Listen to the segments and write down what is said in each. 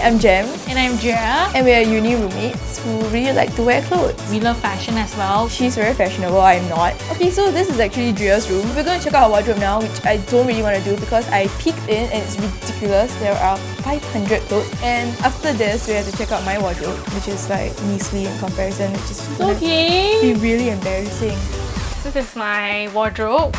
I'm Jem, And I'm Dria. and we are uni roommates who really like to wear clothes. We love fashion as well. She's very fashionable, I'm not. Okay, so this is actually Dria's room. We're going to check out her wardrobe now, which I don't really want to do because I peeked in and it's ridiculous. There are 500 clothes. And after this, we have to check out my wardrobe, which is like measly in comparison, which is Okay. be really embarrassing. This is my wardrobe.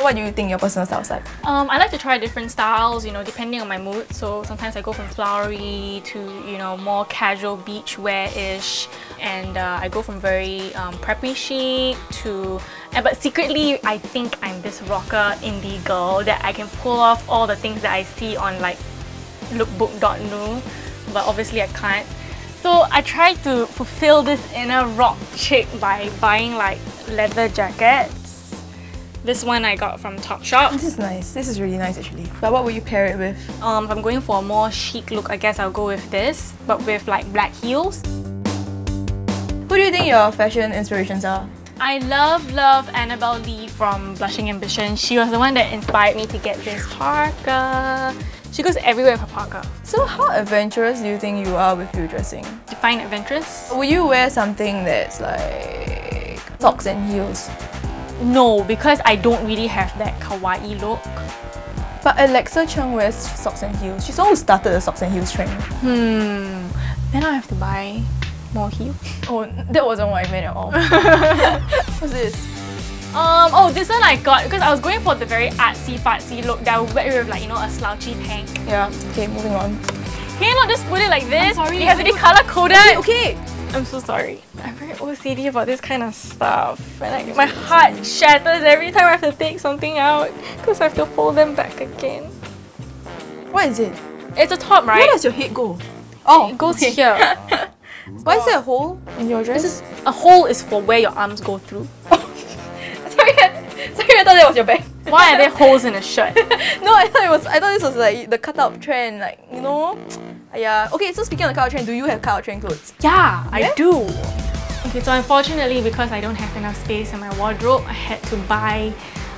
What do you think your personal style is like? Um, I like to try different styles, you know, depending on my mood. So sometimes I go from flowery to, you know, more casual beach wear-ish. And uh, I go from very um, preppy chic to... uh, But secretly, I think I'm this rocker indie girl that I can pull off all the things that I see on like lookbook.nu. But obviously I can't. So I try to fulfill this inner rock chick by buying like leather jackets. This one I got from Topshop. This is nice. This is really nice actually. But what would you pair it with? Um, if I'm going for a more chic look, I guess I'll go with this, but with like black heels. Who do you think your fashion inspirations are? I love, love Annabel Ly from Blushing Ambition. She was the one that inspired me to get this parka. She goes everywhere with her parka. So how adventurous do you think you are with your dressing? Define adventurous? Would you wear something that's like socks and heels? No, because I don't really have that kawaii look. But Alexa Chung wears socks and heels. She's always started the socks and heels trend. Hmm, then I have to buy more heels. Oh, that wasn't what I meant at all. What's this? Um, oh, this one I got because I was going for the very artsy fartsy look that I would wear with like, you know, a slouchy tank. Yeah. Okay, moving on. Can you not just put it like this? I'm sorry, It has to be color coded. Okay. I'm so sorry. I'm very OCD about this kind of stuff. And like my heart shatters every time I have to take something out because I have to fold them back again. What is it? It's a top, right? Where does your head go? Oh, it goes okay. here. Why is there a hole in your dress? This is a hole is for where your arms go through. sorry, I, sorry, I thought that was your bag. Why are there holes in a shirt? no, I thought it was. I thought this was like the cutout trend, like you know. Yeah. Okay, so speaking of the cutout trend, do you have cutout trend clothes? Yeah, I do. Okay, so unfortunately, because I don't have enough space in my wardrobe, I had to buy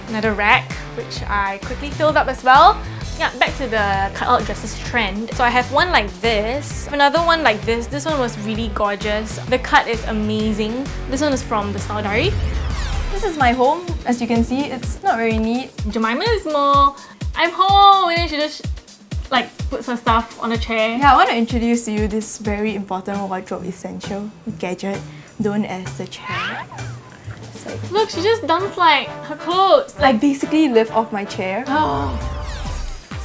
another rack, which I quickly filled up as well. Yeah, back to the cutout dresses trend. So I have one like this, another one like this. This one was really gorgeous. The cut is amazing. This one is from the Style Diary. This is my home. As you can see, it's not very neat. Jemimah is more, I'm home, and then she just like puts her stuff on a chair. Yeah, I want to introduce to you this very important wardrobe essential gadget known as the chair. Like, Look, she just dumped like her clothes. I basically live off my chair. Oh.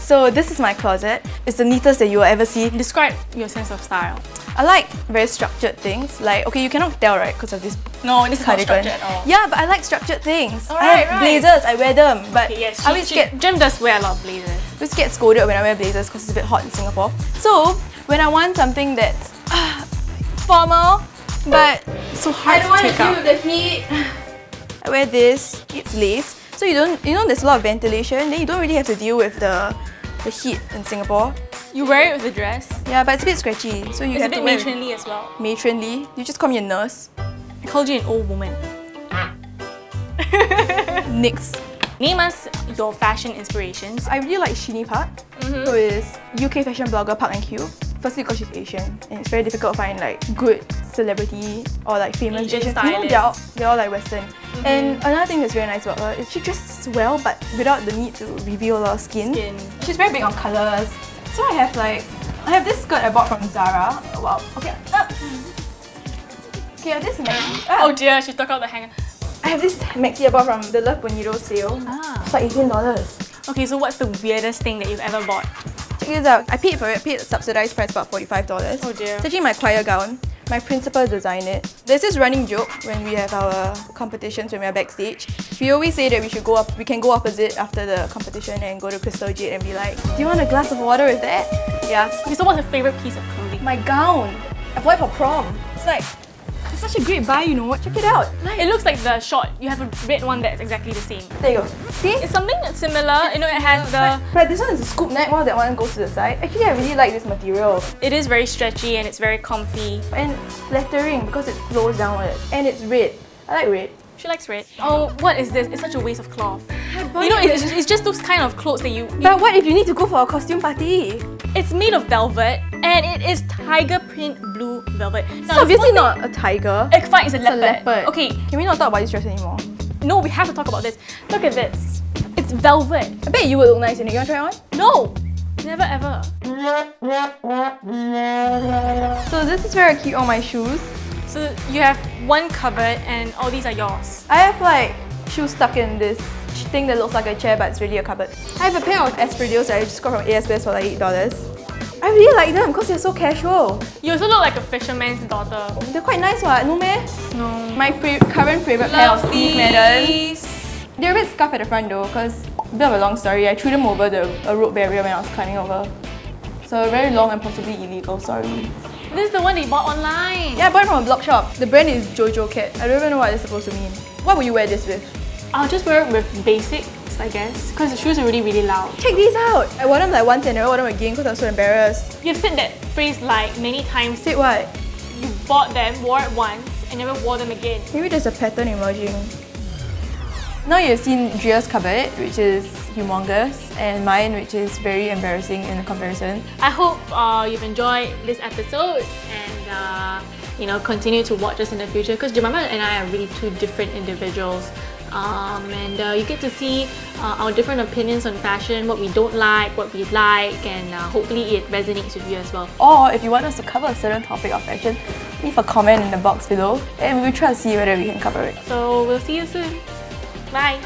So this is my closet. It's the neatest that you will ever see. Describe your sense of style. I like very structured things. Like, okay, you cannot tell, right, because of this No, this is not cardigan. structured at all. Yeah, but I like structured things. I Alright, have right. blazers, I wear them. But Okay, yes, I always she, get she, Jem does wear a lot of blazers. always get scolded when I wear blazers because it's a bit hot in Singapore. So when I want something that's ah, formal, but So hard to take out. I don't want to deal with the heat, I wear this. It's lace, so you don't you know there's a lot of ventilation. Then you don't really have to deal with the the heat in Singapore. You wear it with a dress. Yeah, but it's a bit scratchy, so you It's a have bit to wear matronly as well. matronly. You just call me a nurse. I called you an old woman. Nix. Name us your fashion inspirations. I really like Shini Park, mm-hmm. who is UK fashion blogger Park and Cube. Firstly, because she's Asian, and it's very difficult to find like good celebrity or like famous Asian Asians. You know, they're all, they're all like Western. And another thing that's very nice about her is she dresses well, but without the need to reveal a lot of skin. Skin. She's very big on colors. So I have like, I have this skirt I bought from Zara. Wow. Okay. Uh, okay, I have this maxi. ah, Oh dear, she took out the hanger. I have this maxi I bought from the Love Bonito sale. Ah. It's like eighteen dollars. Okay, so what's the weirdest thing that you've ever bought? Check this out. I paid for it. Paid a subsidized price about forty-five dollars. Oh dear. It's actually my choir gown. My principal designed it. There's this running joke when we have our competitions when we're backstage. We always say that we should go up. We can go opposite after the competition and go to Crystal Jade and be like, "Do you want a glass of water with that?" Yeah. Okay, so what's your favorite piece of clothing? My gown. I bought it for prom. It's like it's such a great buy, you know. What? Check it out. It looks like the short. You have a red one that's exactly the same. There you go. See? It's something similar. You know, it has the. But this one is a scoop neck while that one goes to the side. Actually, I really like this material. It is very stretchy and it's very comfy. And flattering because it flows downwards. And it's red. I like red. She likes red. Oh, what is this? It's such a waste of cloth. You know, it's, it's just those kind of clothes that you. But what if you need to go for a costume party? It's made of velvet and it is tiger print blue velvet. Now, So obviously not a tiger. Eh, fine, it's a It's a leopard. leopard. Okay, Can we not talk about this dress anymore? no, we have to talk about this. Look at this. It's velvet. I bet you would look nice in it. You want to try on? No, never ever. So this is where I keep all my shoes. So you have one cupboard and all these are yours. I have like shoes stuck in this thing that looks like a chair but it's really a cupboard. I have a pair of Espadrilles that I just got from ASBS for like $8. I really like them because they're so casual. You also look like a fisherman's daughter. They're quite nice what, no meh? No. My fa- current favourite pair of Steve Madden. They're a bit scuffed at the front though because a bit of a long story. I threw them over the a road barrier when I was climbing over. So very long and possibly illegal story. This is the one that you bought online. Yeah, I bought it from a blog shop. The brand is Jojo Cat. I don't even know what it's supposed to mean. What would you wear this with? I'll just wear it with basics, I guess, because the shoes are really, really loud. Check these out! I wore them like once and never wore them again because I'm so embarrassed. You've said that phrase like many times. Said what? You bought them, wore it once, and never wore them again. Maybe there's a pattern emerging. Now you've seen Dria's cupboard, which is humongous, and mine, which is very embarrassing in comparison. I hope uh, you've enjoyed this episode and uh, you know continue to watch us in the future because Jemimah and I are really two different individuals. Um, and uh, you get to see uh, our different opinions on fashion, what we don't like, what we like, and uh, hopefully it resonates with you as well. Or if you want us to cover a certain topic of fashion, leave a comment in the box below and we will try to see whether we can cover it. So we'll see you soon. Bye.